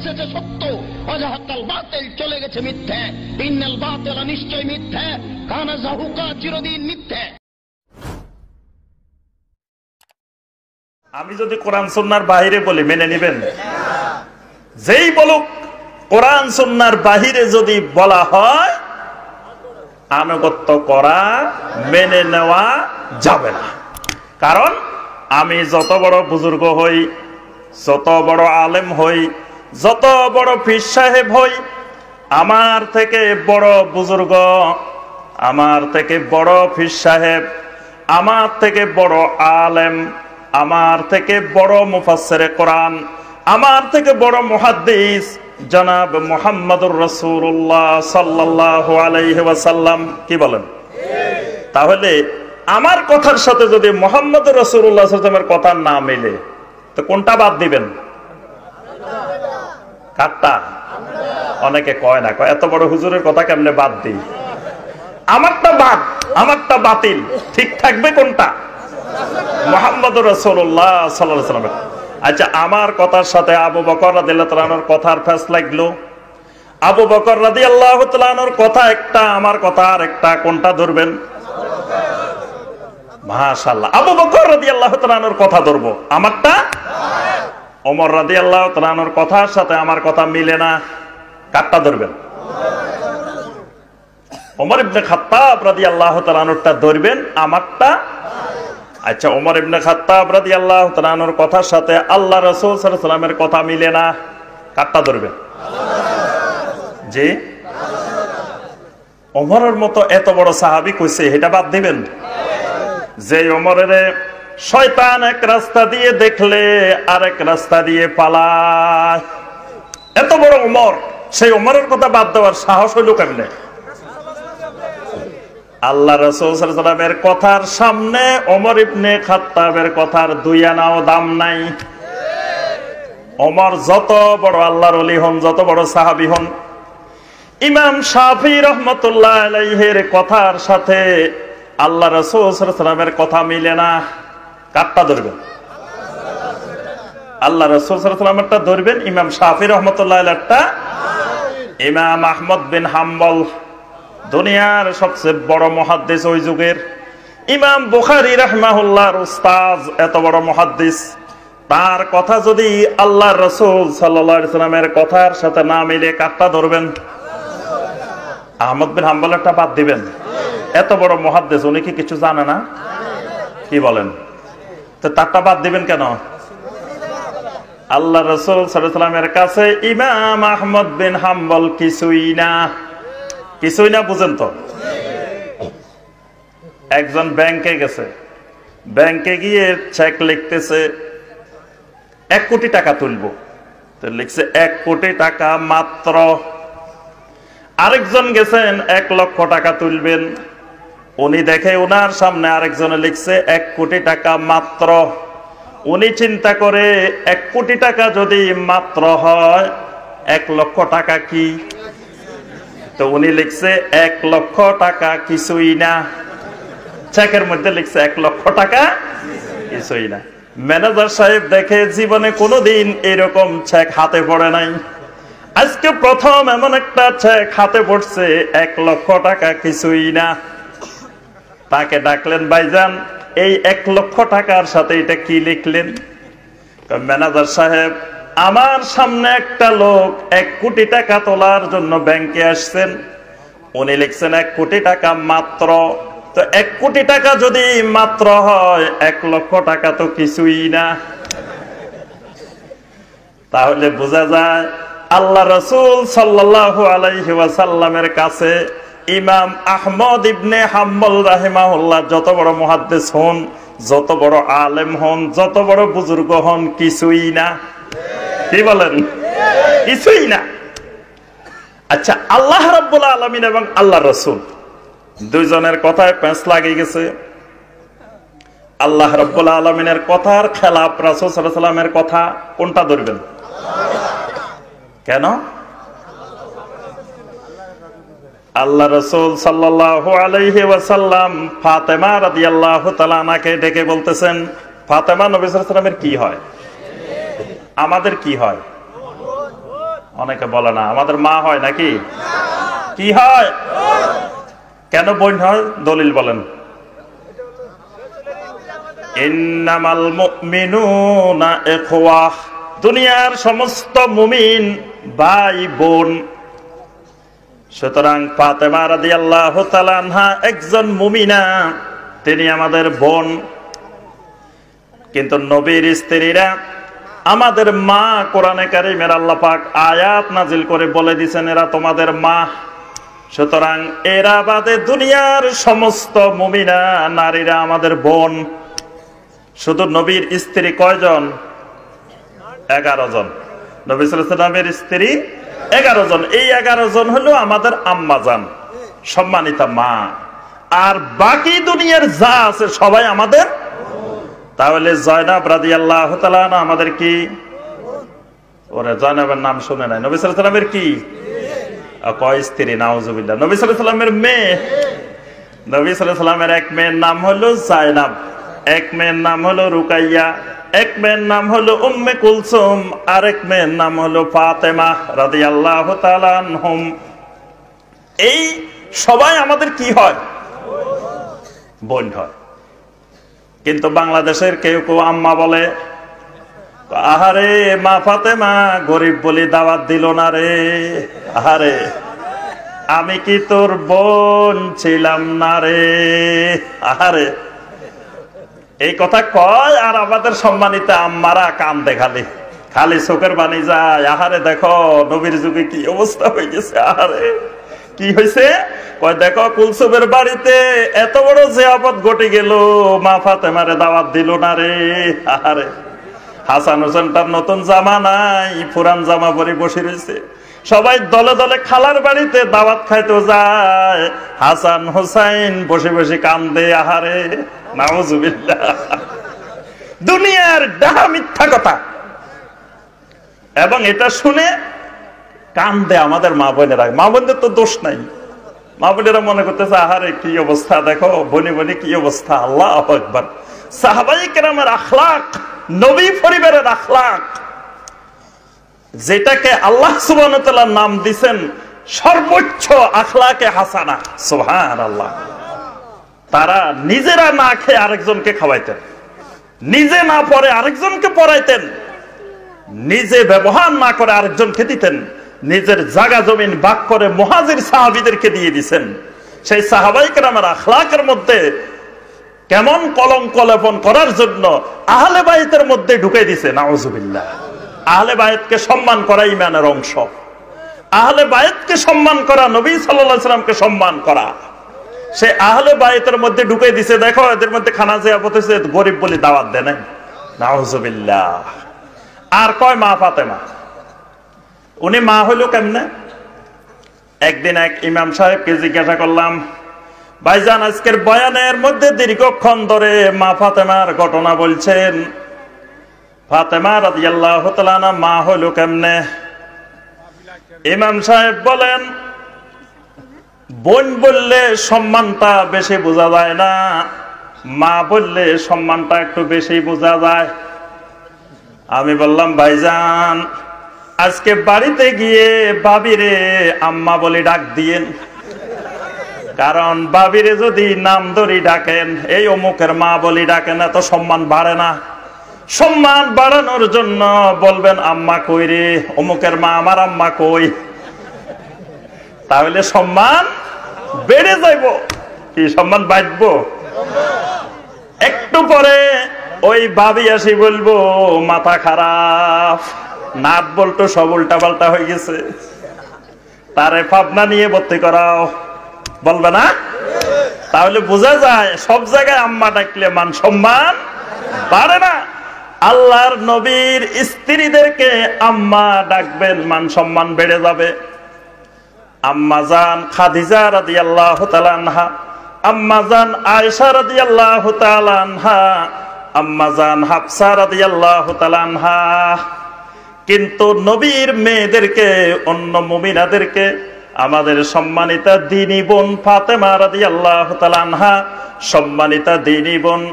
এসেছে সত্য। অজাহাকাল বাতিল চলে গেছে মিথ্যে। ইন্নাল বাতিল নিশ্চয় মিথ্যে। কানা জাহুকা চিরদিন মিথ্যে। আমি যদি কোরআন সন্ন্যার বাহিরে বলি, মেনে নেবেন? যেই বলুক, কোরআন সন্ন্যার বাহিরে যদি বলা হয়, আনুগত্য করা, মেনে নেওয়া যাবে না। কারণ, আমি যত বড় বুজুর্গ হই, যত বড় আলেম হই যত বড় পীর সাহেব হই, আমার থেকে বড় বুজুর্গ, আমার থেকে বড় পীর সাহেব, আমার থেকে বড় আলেম, আমার থেকে বড় মুফাসসিরে কোরআন, আমার থেকে বড় মুহাদ্দিস, জনাব মোহাম্মদুর রসুল্লাহ সাল্লাহ আলাইহি ওয়াসাল্লাম। কি বলেন? তাহলে আমার কথার সাথে যদি মোহাম্মদ রসুল্লাহামের কথা না মিলে, তো কোনটা বাদ দিবেন? কাটটা অনেকে কয় না, কয়, এত বড় হুজুরের কথা কেমনে বাদ দিই? আমারটা বাদ, আমারটা বাতিল, ঠিক থাকবে কোনটা? মোহাম্মদ রসুল্লাহ সাল্লাহ সাল্লামের। আচ্ছা আমার কথার সাথে আবু বকর রাদিল্লাহর কথার ফ্যাস লাগল? আবু বকর রাদি আল্লাহ কথা একটা, আমার কথা আর একটা, কোনটা ধরবেন? মাশাল্লাহ আবু বকর রাদি আল্লাহ কথা ধরবো। আমারটা? অমর রাদি আল্লাহ তালানোর কথার সাথে আমার কথা মিলে না। কাটটা ধরবেন। অমর ইবনে খাত্তাব রাদি আল্লাহ তালানোরটা ধরবেন, আমারটা। আচ্ছা ওমর ইবনে খাত্তাব রাদি আল্লাহ তালানোর কথার সাথে আল্লাহ রসুল সাল্লামের কথা মিলে না। কাটটা ধরবেন। জি? অমরের মতো এত বড় সাহাবি কইছে, এটা বাদ দিবেন। যে ওমরের শয়তান এক রাস্তা দিয়ে দেখলে আরেক রাস্তা দিয়ে পালায়। এত বড় ওমর সেই ওমরের কথা বাদ দেওয়ার সাহস হইল কেমনে? আল্লাহ রসুলের কথার সামনে ওমর ইবনে খাত্তাবের কথার দুই আনাও দাম নাই। অমর যত বড় আল্লাহর অলি হন, যত বড় সাহাবি হন, ইমাম শাফি রহমতুল্লাহ কথার সাথে আল্লাহ রসুলের কথা মিলে না। কাটটা ধরবেন। আল্লাহ রসুলামটা ধরবেন, ইমাম শাফি রহমতুল্লাহ আলাইটা ইমাম আহমদ বিন হাম্বল, দুনিয়ার সবচেয়ে বড় মহাদ্দেশ ওই যুগের। ইমাম বুখারি রহমাহুল্লাহর উস্তাজ এত বড় মহাদ্দিস। তার কথা যদি আল্লাহ রসুল সাল্লামের কথার সাথে না মিলে কাটটা ধরবেন, আহমদ বিন হাম্বল একটা বাদ দিবেন। এত বড় মহাদ্দেশ উনি কি কিছু জানে না? কি বলেন? তো তারটা বাদ দিবেন কেন? আল্লাহ রসুল সাল্লামের কাছে, ইমাম আহমদ বিন হাম্বল কিছুই না। কিছুই না, বুঝেন তো। একজন ব্যাংকে গেছে। ব্যাংকে গিয়ে চেক লিখতেছে, এক কোটি টাকা তুলবো। তো লিখছে, এক কোটি টাকা মাত্র। আরেকজন গেছেন, এক লক্ষ টাকা তুলবেন। উনি দেখে ওনার সামনে আরেকজনে লিখছে, এক কোটি টাকা মাত্র। উনি চিন্তা করে, এক কোটি টাকা যদি মাত্র হয়, এক লক্ষ টাকা কি? তো উনি লিখছে, এক লক্ষ টাকা কিছুই না। চেকের মধ্যে লিখছে, এক লক্ষ টাকা কিছুই না। ম্যানেজার সাহেব দেখে, জীবনে কোনোদিন এরকম চেক হাতে পড়ে নাই। আজকে প্রথম এমন একটা চেক হাতে পড়ছে, এক লক্ষ টাকা কিছুই না। তাকে ডাকলেন, ভাইজান, এই এক লক্ষ টাকার সাথে এটা কি লিখলেন? ম্যানেজার সাহেব, আমার সামনে একটা লোক এক কোটি টাকা তোলার জন্য ব্যাংকে আসছেন। উনি লিখছেন, এক কোটি টাকা মাত্র। তো এক কোটি টাকা যদি মাত্র হয়, এক লক্ষ টাকা তো কিছুই না। তাহলে বোঝা যায়, আল্লাহ রসুল সাল্লাহ আলাইহি ওয়াসাল্লামের কাছে ইমাম আহমদ ইবনে হাম্বল রাহিমাহুল্লাহ যত বড় মহাদ্দেশ হন, যত বড় আলেম হন, যত বড় বুজুর্গ হন, কিছুই না। কি বলেন? কিছুই না। আচ্ছা আল্লাহ রাব্বুল আলমিন এবং আল্লাহ রসুল দুইজনের কথায় পেঁচ লাগিয়ে গেছে। আল্লাহ রব্বুল আলমিনের কথার খেলাপ রাসুল সাল্লামের কথা কোনটা ধরবেন? কেন? আল্লাহ রসুল সাল্লাহ আলাইহি ওয়াসাল্লাম ফাতেমা রাদি আল্লাহ তালানাকে ডেকে বলতেছেন, ফাতেমা নবিসামের কি হয়? আমাদের কি হয়? অনেকে বলে না, আমাদের মা হয় নাকি? কি হয়? কেন বোন হয়? দলিল বলেন। দুনিয়ার সমস্ত মুমিন ভাই বোন সুতরাং ফাতেমা তাআলা আনহা একজন মুমিনা, তিনি আমাদের বোন। কিন্তু নবীর স্ত্রীরা আমাদের মা কোরআনে কারিমের আল্লাহ পাক আয়াত নাজিল করে বলে দিছেন এরা তোমাদের মা। সুতরাং এরা বাদে দুনিয়ার সমস্ত মুমিনা নারীরা আমাদের বোন। শুধু নবীর স্ত্রী কয়জন? এগারো জন। নবী সালামের স্ত্রী এগারো জন, এই এগারো জন হলো আমাদের আম্মা জান, সম্মানিতা মা। আর বাকি দুনিয়ার যা আছে সবাই আমাদের। তাহলে জয়নাব রাজি আল্লাহ আমাদের কি? ওরে জয়নাবের নাম শুনে নাই। নবী সালামের কি? কয় স্ত্রী? নাউজুবিল্লাহ। নবী সালামের মেয়ে। নবী সালামের এক মেয়ের নাম হলো জায়নাব। এক মেয়ের নাম হলো রুকাইয়া, এক মেয়ের নাম হলো উম্মে কুলসুম আর এক মেয়ের নাম হলো ফাতেমা রাদি আল্লাহ এই সবাই আমাদের কি হয়? বোন হয়। কিন্তু বাংলাদেশের কেউ কেউ আম্মা বলে, আহারে মা ফাতেমা, গরিব বলি দাওয়াত দিল না রে, আহারে, আমি কি তোর বোন ছিলাম না রে, আহারে। এই কথা কয় আর আমাদের সম্মানিত আম্মারা কান দেখালি খালি চোখের বাণী যায়। আহারে দেখো, নবীর যুগে কি অবস্থা হয়ে গেছে, আহারে। কি হয়েছে? কয়, দেখো, কুলসুমের বাড়িতে এত বড় জিয়াপত ঘটে গেল। মা ফাতেমারে দাওয়াত দিল না রে, আহারে। হাসান হোসেনটার নতুন জামা নাই পুরান জামা পরে বসে রয়েছে। সবাই দলে দলে খালার বাড়িতে দাওয়াত খাইতে যায়। হাসান হোসাইন বসে বসে কান্দে, আহারে, নাউজুবিল্লাহ। দুনিয়ার ডাহা মিথ্যা কথা। এবং এটা শুনে কান্দে আমাদের মা বোনেরা। মা বোনদের তো দোষ নাই। মা বোনেরা মনে করতেছে, আহারে, কি অবস্থা? দেখো, বনি বনি কি অবস্থা? আল্লাহ একবার সাহাবাই কেরামের আখলাক, নবী পরিবারের আখলাক। যেটাকে আল্লাহ সুবান নাম দিছেন সর্বোচ্চ আখলাকে হাসানা। সোহান আল্লাহ তারা নিজেরা না খেয়ে আরেকজনকে খাওয়াইতেন। নিজে না পরে আরেকজনকে পড়াইতেন নিজে ব্যবহার না করে আরেকজনকে দিতেন। নিজের জাগা জমিন বাক করে মহাজির সাহাবিদেরকে দিয়ে দিছেন। সেই সাহাবাইকে আমার আখলাকের মধ্যে কেমন কলঙ্ক লেপন করার জন্য আহলে বাইতের মধ্যে ঢুকে দিছে, নাউজুবিল্লাহ। আহলে বায়েতকে সম্মান করা ইমানের অংশ। আহলে বায়েতকে সম্মান করা, নবী সাল্লামকে সম্মান করা। সে আহলে বায়েতের মধ্যে ঢুকে দিছে, দেখো, এদের মধ্যে খানা জিয়াপত হয়েছে গরিব বলে দাওয়াত নাউজুবিল্লাহ। আর কয় মা ফাতেমা? উনি মা হইল কেমনে? একদিন এক ইমাম সাহেবকে জিজ্ঞাসা করলাম, ভাইজান, আজকের বয়ানের মধ্যে দীর্ঘক্ষণ ধরে মা ফাতেমার ঘটনা বলছেন। ফাতেমা মা কেমনে? ইমাম সাহেব বলেন, বোন বললে সম্মানটা বেশি বোঝা যায় না, মা বললে সম্মানটা একটু বেশি বোঝা যায়। আমি বললাম, ভাইজান, আজকে বাড়িতে গিয়ে বাবিরে আম্মা বলে ডাক দিয়েন। কারণ বাবিরে যদি নাম ধরি ডাকেন, এই অমুকের মা বলি ডাকেন, এত সম্মান বাড়ে না। সম্মান বাড়ানোর জন্য বলবেন, আম্মা কই রে? অমুকের মা আমার আম্মা কই? তাহলে সম্মান বেড়ে যাইব। কি সম্মান বাঁচবো একটু পরে ওই ভাবি আসি বলব, মাথা খারাপ। নাট বলতো সব উল্টা পাল্টা হয়ে গেছে। তারে ভাবনা নিয়ে ভর্তি করাও। বলবে না? তাহলে বোঝা যায়, সব জায়গায় আম্মা ডাকলে মান সম্মান পারে না। আল্লাহর নবীর স্ত্রীদেরকে আম্মা ডাকবেন মান সম্মান বেড়ে যাবে। আম্মাজান খাদিজা রাদিয়াল্লাহু তাআলা আনহা আম্মাজান আয়েশা রাদিয়াল্লাহু তাআলা আনহা আম্মাজান হাফসা রাদিয়াল্লাহু তাআলা আনহা। কিন্তু নবীর মেয়েদেরকে, অন্য মুমিনাদেরকে, আমাদের সম্মানিতা দিনী বোন ফাতেমা রাদিয়াল্লাহু তাআলা আনহা, সম্মানিতা দিনী বোন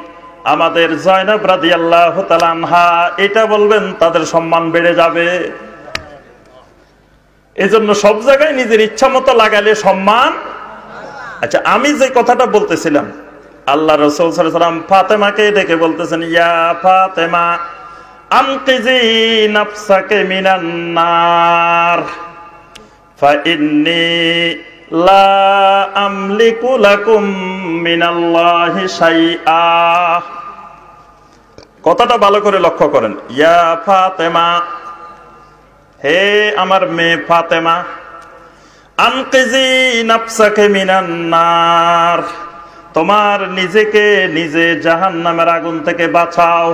আমাদের জয়নব রাদিয়াল্লাহু তাআলা আনহা এটা বলবেন, তাদের সম্মান বেড়ে যাবে। এজন্য সব জায়গায় নিজের ইচ্ছা মতো লাগালে সম্মান। আচ্ছা আমি যে কথাটা বলতেছিলাম, আল্লাহ রসুল সাল্লাম ফাতেমাকে ডেকে বলতেছেন, ইয়া ফাতেমা আনকিজি নাফসাকে মিনান নার ফাইন্নি লা আমলিকু লাকুম মিনাল্লাহি শাইআ। কথাটা ভালো করে লক্ষ্য করেন। ইয়া ফাতেমা, হে আমার মেয়ে ফাতেমা, আনকিজি নাফসাকে মিনান নার, তোমার নিজেকে নিজে জাহান নামের আগুন থেকে বাঁচাও।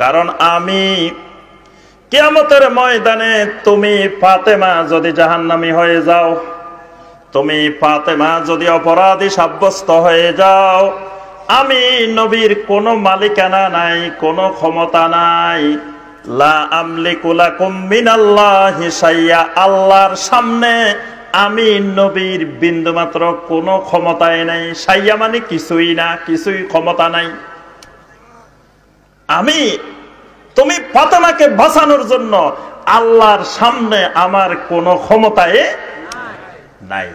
কারণ আমি কেয়ামতের ময়দানে তুমি ফাতেমা যদি জাহান্নামি হয়ে যাও। তুমি ফাতেমা যদি অপরাধী সাব্যস্ত হয়ে যাও, আমি নবীর কোনো মালিকানা নাই, কোনো ক্ষমতা নাই। আল্লাহর সামনে আমি নবীর বিন্দুমাত্র কোনো ক্ষমতায় নাই। সাইয়া মানে কিছুই না, কিছুই ক্ষমতা নাই। আমি, তুমি ফাতেমাকে বাঁচানোর জন্য আল্লাহর সামনে আমার কোনো ক্ষমতায় নাই